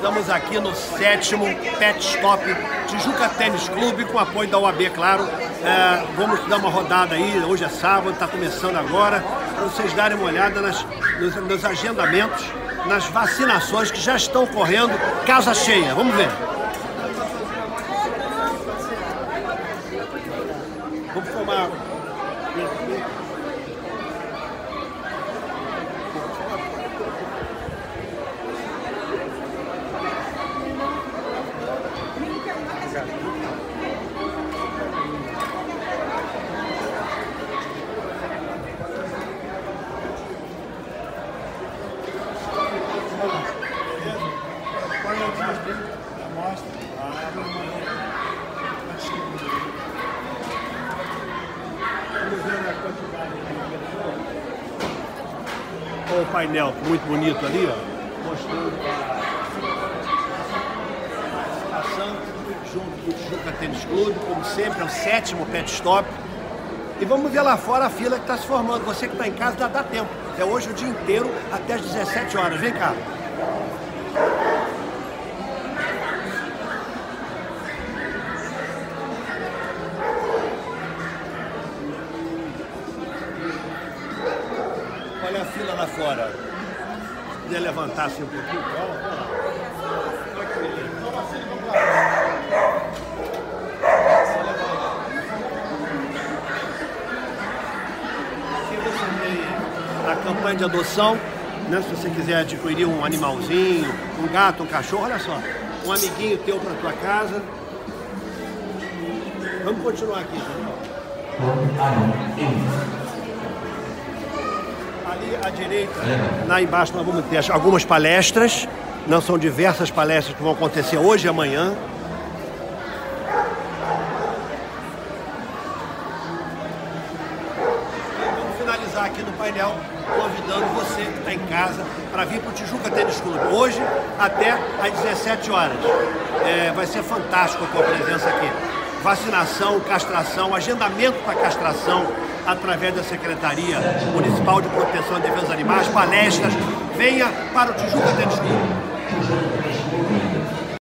Estamos aqui no sétimo Pet Stop Tijuca Tênis Clube, com apoio da UAB, claro. É, vamos dar uma rodada aí, hoje é sábado, está começando agora, para vocês darem uma olhada nas, nos, nos agendamentos, nas vacinações que já estão correndo, casa cheia. Vamos ver. Vamos formar Olha o painel muito bonito ali, ó, mostrando a participação junto do Tijuca Tênis Clube, como sempre, é o sétimo pet stop. E vamos ver lá fora a fila que está se formando. Você que está em casa, dá, dá tempo. É hoje o dia inteiro, até as 17 horas. Vem cá. Olha a fila lá fora. Se puder levantar assim um pouquinho. Olha, olha lá. Aqui você tem a campanha de adoção, né? Se você quiser adquirir um animalzinho, um gato, um cachorro, olha só. Um amiguinho teu para tua casa. Vamos continuar aqui, Ali direita, lá embaixo nós vamos ter algumas palestras. Não são diversas palestras que vão acontecer hoje e amanhã. Vamos finalizar aqui no painel, convidando você que está em casa para vir para o Tijuca Tênis Clube. Hoje até às 17 horas. É, vai ser fantástico a tua presença aqui. Vacinação, castração, agendamento para castração através da Secretaria Municipal de Proteção e Defesa dos Animais, palestras. Venha para o Tijuca Tênis Clube.